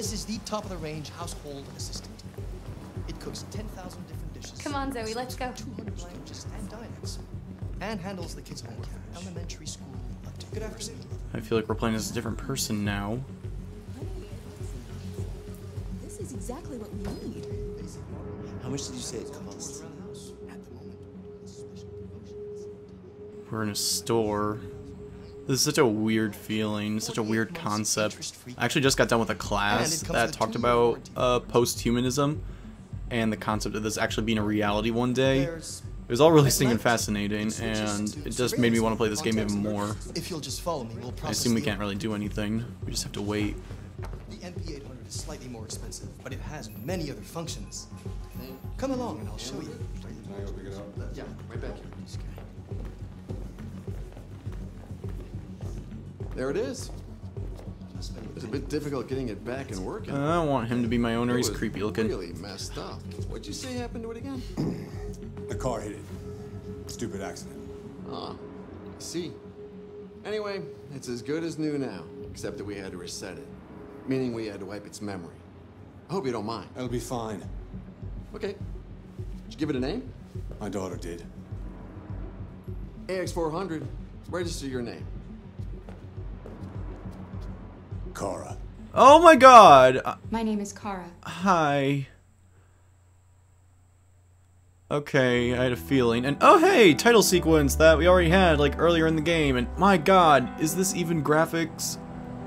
This is the top-of-the-range household assistant. It cooks 10,000 different dishes. Come on, Zoe, let's go. 200 languages and dialects. And handles the kids' homework from elementary school up to Good afternoon. I feel like we're playing as a different person now. This is exactly what we need. How much did you say it cost? Around the house at the moment. We're in a store. This is such a weird feeling, such a weird concept. I actually just got done with a class that talked about uh, post-humanism and the concept of this actually being a reality one day. It was all really stinking fascinating, and it just made me want to play this game even more. If you'll just follow me, we'll I assume we can't really do anything. We just have to wait. The NP800 is slightly more expensive, but it has many other functions. Come along and I'll show you. Yeah, right back here. There it is. It's a bit difficult getting it back and working. I don't want him to be my owner. He's creepy looking. Really messed up. What'd you say happened to it again? The car hit it. Stupid accident. Ah, I see. Anyway, it's as good as new now, except that we had to reset it. Meaning we had to wipe its memory. I hope you don't mind. That'll be fine. Okay. Did you give it a name? My daughter did. AX400. Register your name. Oh my god! My name is Kara. Hi. Okay, I had a feeling. And oh hey, title sequence that we already had like earlier in the game. And my god, is this even graphics?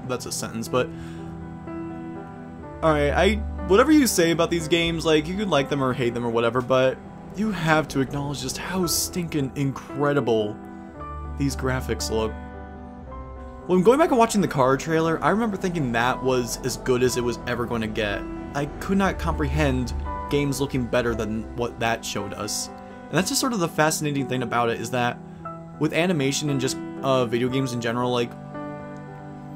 That's a sentence, but Alright, I whatever you say about these games, like you could like them or hate them or whatever, but you have to acknowledge just how stinking incredible these graphics look. When going back and watching the Kara trailer, I remember thinking that was as good as it was ever going to get. I could not comprehend games looking better than what that showed us. And that's just sort of the fascinating thing about it is that with animation and just uh, video games in general, like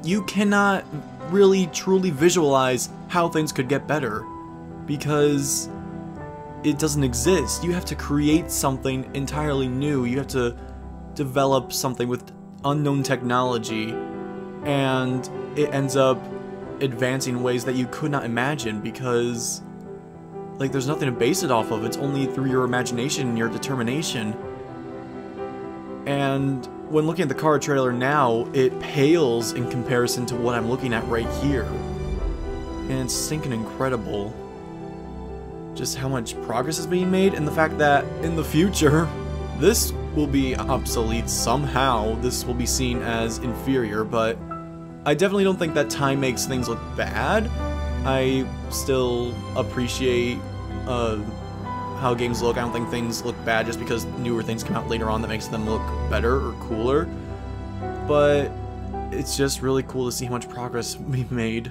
you cannot really truly visualize how things could get better because it doesn't exist. You have to create something entirely new. You have to develop something with unknown technology and it ends up advancing ways that you could not imagine because like there's nothing to base it off of. It's only through your imagination and your determination. And when looking at the Kara trailer now, it pales in comparison to what I'm looking at right here. And it's sinking incredible. Just how much progress is being made, and the fact that in the future, this will be obsolete somehow. This will be seen as inferior, but I definitely don't think that time makes things look bad. I still appreciate uh, how games look. I don't think things look bad just because newer things come out later on that makes them look better or cooler. But it's just really cool to see how much progress we've made.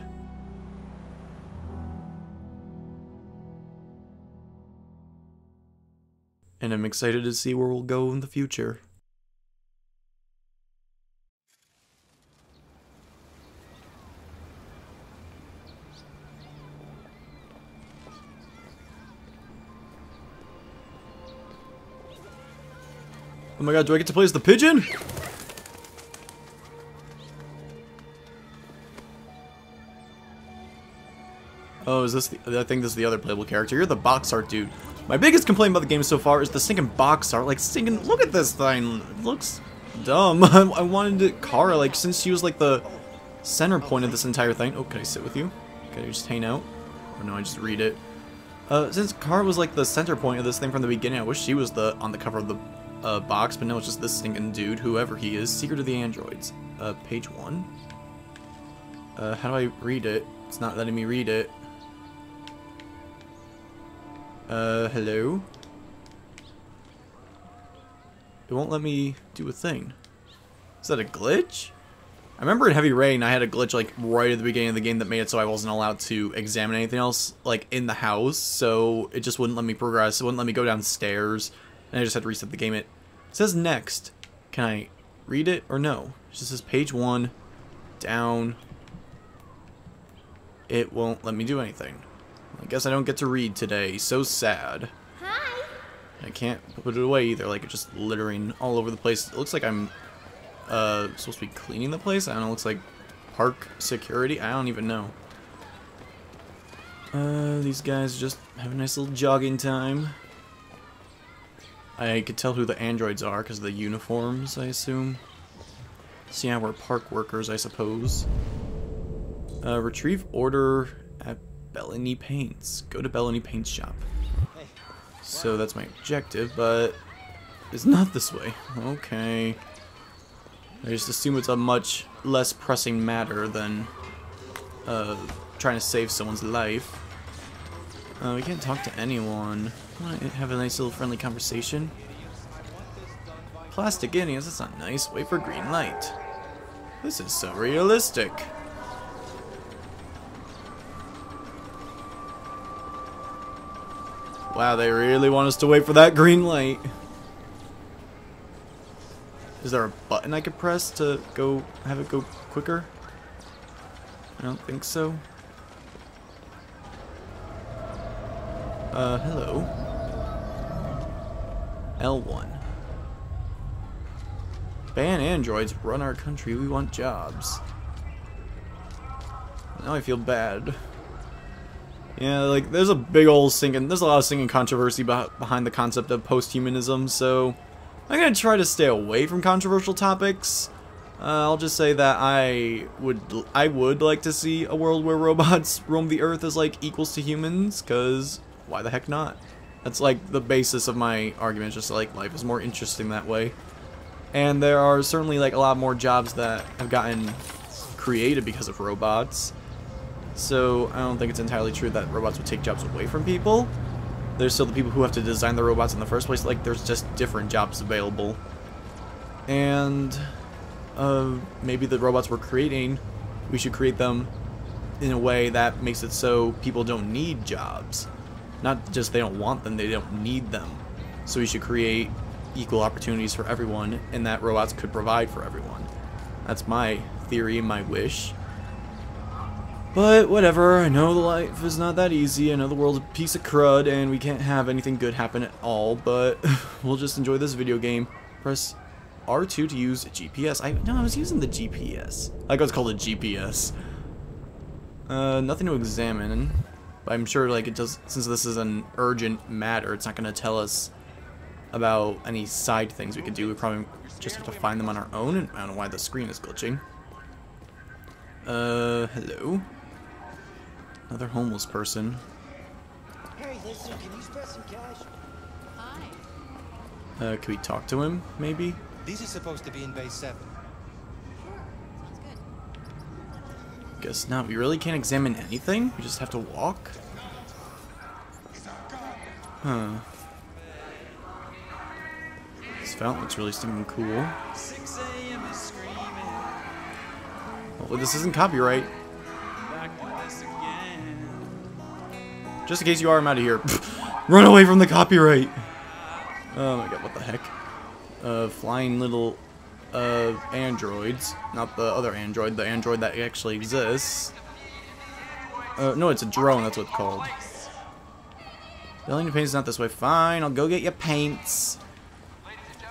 Excited to see where we'll go in the future. Oh my god, do I get to play as the pigeon? Oh, is this the, I think this is the other playable character. You're the box art dude. My biggest complaint about the game so far is the stinking box art. Like, stinking, look at this thing. It looks dumb. I, wanted Kara, like, since she was, like, the center point of this entire thing. Oh, can I sit with you? Can I just hang out? Or no, I just read it. Uh, since Kara was, like, the center point of this thing from the beginning, I wish she was the on the cover of the uh, box, but no, it's just this stinking dude, whoever he is. Secret of the Androids. Uh, page one. Uh, how do I read it? It's not letting me read it. Uh, hello? It won't let me do a thing. Is that a glitch? I remember in Heavy Rain, I had a glitch like right at the beginning of the game that made it so I wasn't allowed to examine anything else like in the house, so it just wouldn't let me progress. It wouldn't let me go downstairs, and I just had to reset the game. It says next. Can I read it or no? It just says page one, down. It won't let me do anything. I guess I don't get to read today. So sad. Hi. I can't put it away either. Like it's just littering all over the place. It looks like I'm uh supposed to be cleaning the place. I don't know. It looks like park security. I don't even know. Uh, these guys just have a nice little jogging time. I could tell who the androids are because of the uniforms, I assume. So yeah, we're park workers, I suppose. Uh, retrieve order Bellini Paints. Go to Bellini Paints shop. So that's my objective, but it's not this way. Okay. I just assume it's a much less pressing matter than uh, trying to save someone's life. Uh, we can't talk to anyone. Have a nice little friendly conversation? Plastic Guineas, that's not nice. Wait for green light. This is so realistic. Wow, they really want us to wait for that green light. Is there a button I could press to go have it go quicker? I don't think so. Uh, hello. L1. Ban androids, run our country, we want jobs. Now I feel bad. Yeah, like, there's a big old singing, there's a lot of singing controversy behind the concept of posthumanism, so I'm gonna try to stay away from controversial topics. Uh, I'll just say that I would I would like to see a world where robots roam the earth as like equals to humans, cause why the heck not? That's like the basis of my argument, just like life is more interesting that way. And there are certainly like a lot more jobs that have gotten created because of robots. So I don't think it's entirely true that robots would take jobs away from people. There's still the people who have to design the robots in the first place. Like there's just different jobs available. And uh, maybe the robots we're creating, we should create them in a way that makes it so people don't need jobs. Not just they don't want them, they don't need them. So we should create equal opportunities for everyone and that robots could provide for everyone. That's my theory, my wish. But whatever, I know life is not that easy, I know the world's a piece of crud and we can't have anything good happen at all, but we'll just enjoy this video game. Press R2 to use GPS. I No, I was using the GPS. I it's called a GPS. Uh, nothing to examine. But I'm sure like it does, since this is an urgent matter, it's not going to tell us about any side things we could do. We probably just have to find them on our own, and I don't know why the screen is glitching. Uh, hello? Another homeless person. Hey, listen, can you spare some cash? Hi. Uh, can we talk to him, maybe? These are supposed to be in base 7. Sure. Sounds good. Guess not. We really can't examine anything? We just have to walk? Huh. This fountain looks really stinking cool. Hopefully this isn't copyright. Just in case you are, I'm out of here. Run away from the copyright! Oh my god, what the heck? Uh, flying little, uh, androids. Not the other android, the android that actually exists. Uh, no, it's a drone, that's what it's called. Building paint's not this way. Fine, I'll go get your paints.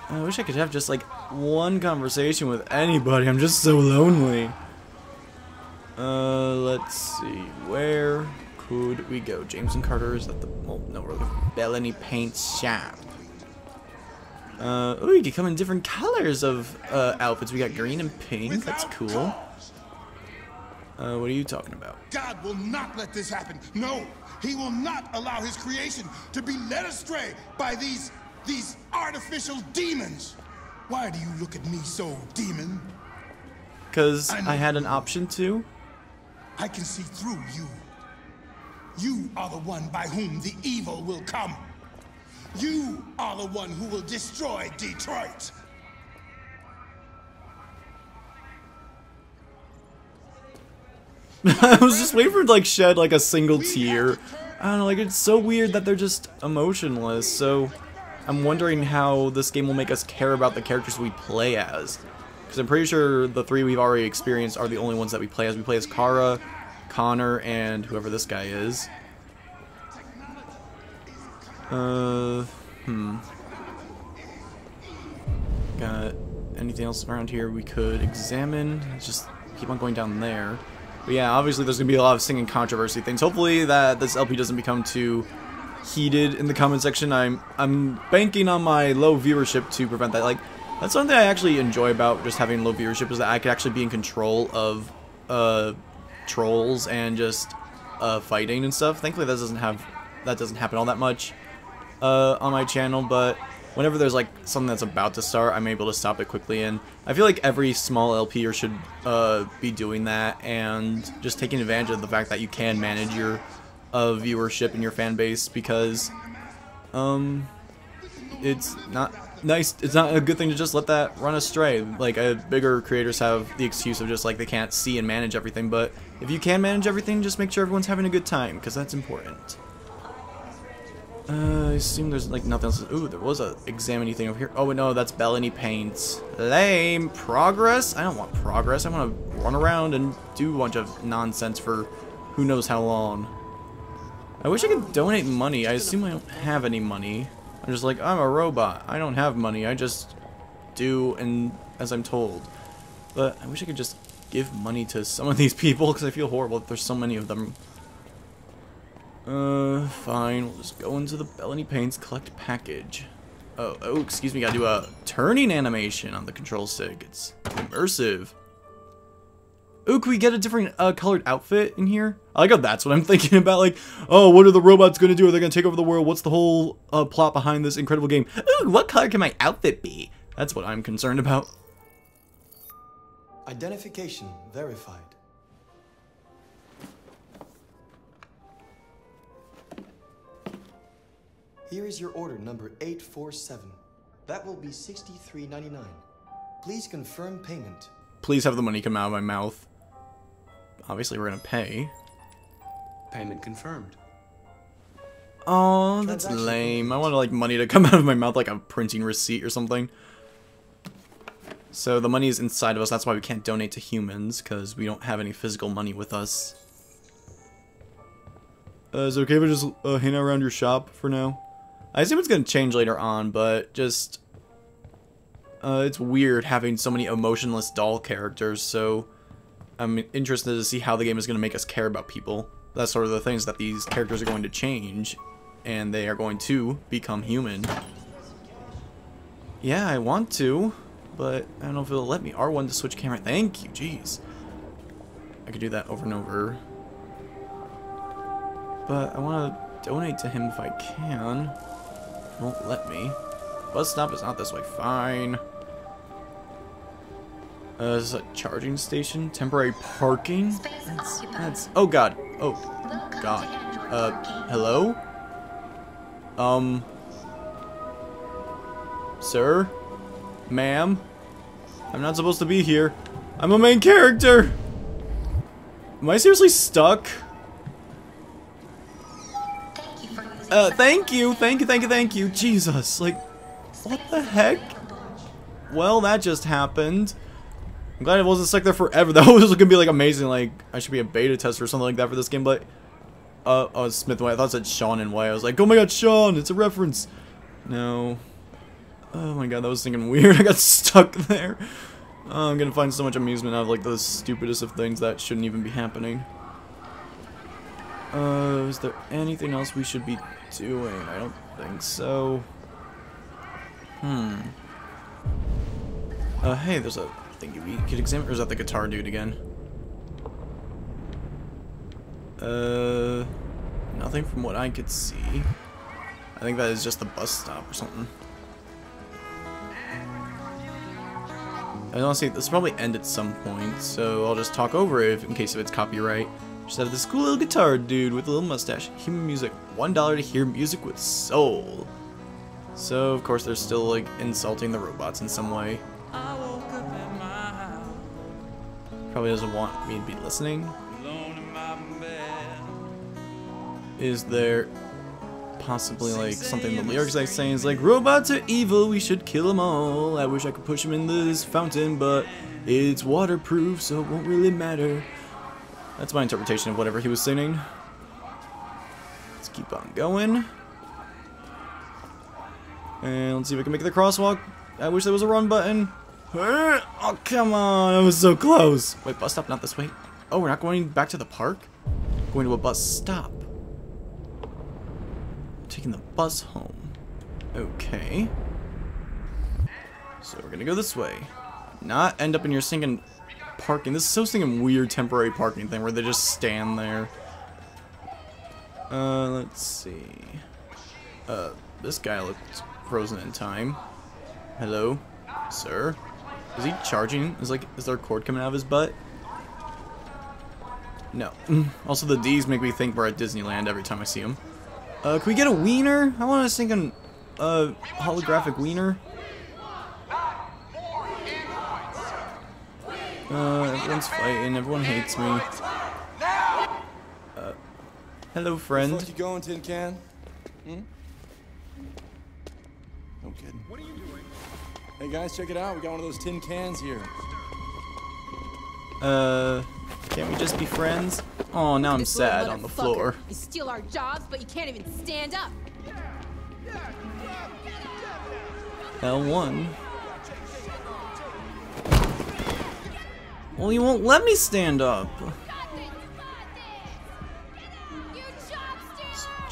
I wish I could have just, like, one conversation with anybody. I'm just so lonely. Uh, let's see. Where could we go? James and Carter is at the... Well, no, we're looking Bellini Paint Shop. Uh, oh, you can come in different colors of uh, outfits. We got green and pink. That's cool. Uh, what are you talking about? God will not let this happen. No, he will not allow his creation to be led astray by these, these artificial demons. Why do you look at me so, demon? Because I I had an option to. I can see through you. You are the one by whom the evil will come. You are the one who will destroy Detroit. I was just waiting for like shed like a single tear. I don't know, like it's so weird that they're just emotionless. So I'm wondering how this game will make us care about the characters we play as. Because I'm pretty sure the three we've already experienced are the only ones that we play as. We play as Kara, Connor, and whoever this guy is. Uh, hmm. Got anything else around here we could examine? Just keep on going down there. But yeah, obviously there's gonna be a lot of singing controversy things. Hopefully that this LP doesn't become too heated in the comment section. I'm I'm banking on my low viewership to prevent that. Like that's something I actually enjoy about just having low viewership is that I could actually be in control of uh trolls and just uh fighting and stuff. Thankfully that doesn't have that doesn't happen all that much uh on my channel, but whenever there's like something that's about to start, I'm able to stop it quickly and I feel like every small LPer should uh be doing that and just taking advantage of the fact that you can manage your of viewership and your fan base because um it's not nice it's not a good thing to just let that run astray like uh, bigger creators have the excuse of just like they can't see and manage everything but if you can manage everything just make sure everyone's having a good time because that's important uh, I assume there's like nothing else. Ooh, there was a examine thing over here. Oh, no, that's Bellini Paints. Lame. Progress? I don't want progress. I want to run around and do a bunch of nonsense for who knows how long. I wish I could donate money. I assume I don't have any money. I'm just like, I'm a robot. I don't have money. I just do and as I'm told. But I wish I could just give money to some of these people because I feel horrible that there's so many of them. Uh, fine. We'll just go into the Bellini Paints collect package. Oh, oh, excuse me. Gotta do a turning animation on the control stick. It's immersive. Ooh, can we get a different uh, colored outfit in here? I like how that's what I'm thinking about. Like, oh, what are the robots going to do? Are they going to take over the world? What's the whole uh, plot behind this incredible game? Ooh, what color can my outfit be? That's what I'm concerned about. Identification verified. Here is your order number 847. That will be $63.99. Please confirm payment. Please have the money come out of my mouth. Obviously, we're going to pay. Payment confirmed. Oh, that's lame. I want like money to come out of my mouth like a printing receipt or something. So the money is inside of us. That's why we can't donate to humans because we don't have any physical money with us. Uh, is it okay if I just uh, hang out around your shop for now? I assume it's gonna change later on, but just uh, it's weird having so many emotionless doll characters. So I'm interested to see how the game is gonna make us care about people. That's sort of the things that these characters are going to change, and they are going to become human. Yeah, I want to, but I don't know if it'll let me. R1 to switch camera. Thank you, jeez. I could do that over and over. But I want to donate to him if I can. Won't let me. Bus stop is not this way. Fine. Uh, this is a charging station. Temporary parking? That's, that's... Oh, God. Oh, God. Uh, hello? Um... Sir? Ma'am? I'm not supposed to be here. I'm a main character! Am I seriously stuck? Uh, thank you, thank you, thank you, thank you. Jesus, like, what the heck? Well, that just happened. I'm glad it wasn't stuck there forever. That was gonna be like amazing. Like, I should be a beta tester or something like that for this game, but uh, oh, Smith White. I thought it said Sean and White. I was like, oh my god, Sean, it's a reference. No. Oh my god, that was thinking weird. I got stuck there. Oh, I'm gonna find so much amusement out of like the stupidest of things that shouldn't even be happening. Uh, is there anything else we should be doing? I don't think so. Hmm. Uh, hey, there's a thing we could examine. Or is that the guitar dude again? Uh, nothing from what I could see. I think that is just the bus stop or something. I don't see this will probably end at some point, so I'll just talk over it in case if its copyright. Just have this cool little guitar dude with a little mustache. Human music. One dollar to hear music with soul. So of course they're still like insulting the robots in some way. Probably doesn't want me to be listening. Is there possibly like something in the lyrics I saying is like robots are evil, we should kill them all. I wish I could push them in this fountain, but it's waterproof, so it won't really matter. That's my interpretation of whatever he was singing. Let's keep on going. And let's see if I can make the crosswalk. I wish there was a run button. Oh, come on. I was so close. Wait, bus stop, not this way. Oh, we're not going back to the park? Going to a bus stop. Taking the bus home. Okay. So we're gonna go this way. Not end up in your sinking parking. This is so stinking weird temporary parking thing where they just stand there. Uh, let's see. Uh, this guy looks frozen in time. Hello, sir. Is he charging? Is like, is there a cord coming out of his butt? No. also, the D's make me think we're at Disneyland every time I see them. Uh, can we get a wiener? I want to sink an, uh, holographic wiener. Uh, everyone's fighting. Everyone hates me. Uh, hello, friend. Where the you going, Tin Can? Hmm? No kidding. What are you doing? Hey guys, check it out. We got one of those tin cans here. Uh, can't we just be friends? Oh, now I'm This sad on the floor. You steal our jobs, but you can't even stand up. L1. Well, you won't let me stand up.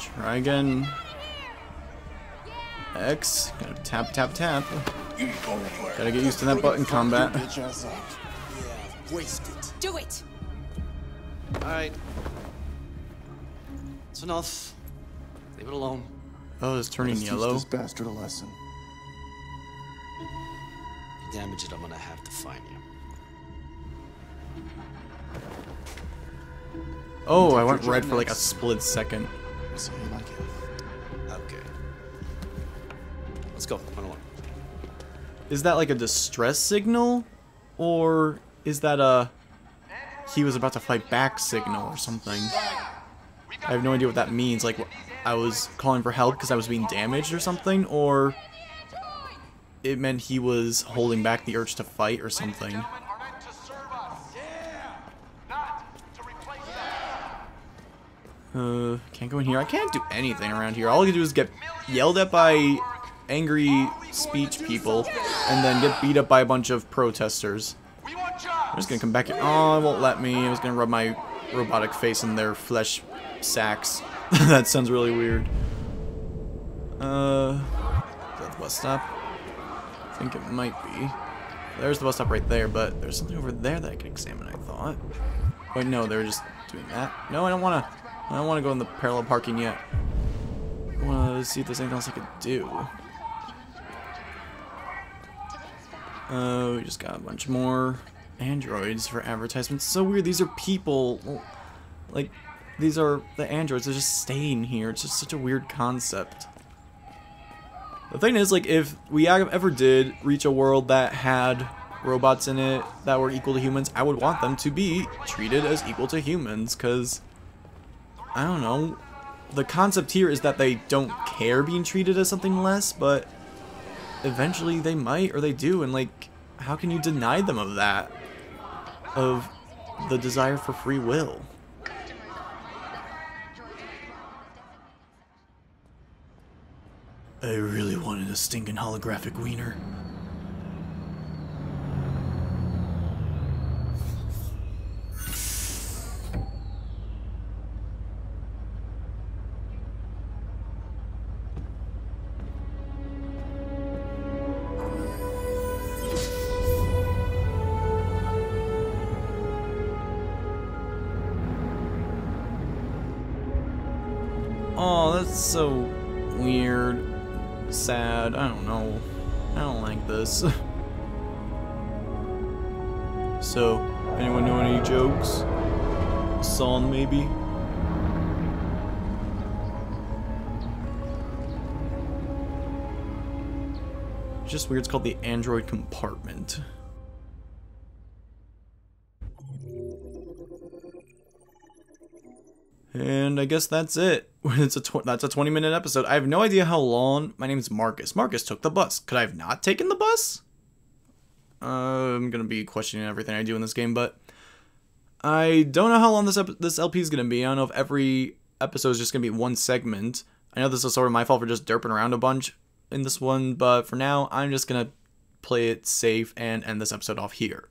Try again. X. Gotta tap, tap, tap. Gotta get used to that button combat. Bitch ass up. Waste it. Do it. Alright. It's enough. Leave it alone. Oh, it's turning Let's teach yellow. this bastard a lesson. You damage it, I'm gonna have to find you. Oh, I went red for like a split second. See how you like it. Okay. Let's go. One on one. Is that like a distress signal? Or is that a he was about to fight back signal or something? I have no idea what that means. Like, I was calling for help because I was being damaged or something? Or it meant he was holding back the urge to fight or something. Uh, can't go in here. I can't do anything around here. All I can do is get yelled at by angry speech people and then get beat up by a bunch of protesters. I'm just gonna come back here. Oh, it won't let me. I was gonna rub my robotic face in their flesh sacks. that sounds really weird. Uh, is that the bus stop? I think it might be. There's the bus stop right there, but there's something over there that I can examine, I thought. Wait, no, they were just doing that. No, I don't want to. I don't want to go in the parallel parking yet. I want to see if there's anything else I could do. Oh, we just got a bunch more androids for advertisements. So weird. These are people. Like, these are the androids. They're just staying here. It's just such a weird concept. The thing is, like, if we ever did reach a world that had robots in it that were equal to humans, I would want them to be treated as equal to humans, because, I don't know, the concept here is that they don't care being treated as something less, but eventually they might, or they do, and, like, how can you deny them of that? Of the desire for free will? I really wanted a stinking holographic wiener. Weird. Sad. I don't know. I don't like this. so, anyone know any jokes? Song, maybe? Just weird. It's called the Android Compartment. And I guess that's it. It's a tw- that's a 20 minute episode. I have no idea how long. My name's Markus. Markus took the bus. Could I have not taken the bus? Uh, I'm gonna be questioning everything I do in this game, but I don't know how long this ep- this LP is gonna be. I don't know if every episode is just gonna be one segment. I know this is sort of my fault for just derping around a bunch in this one, but for now, I'm just gonna play it safe and end this episode off here.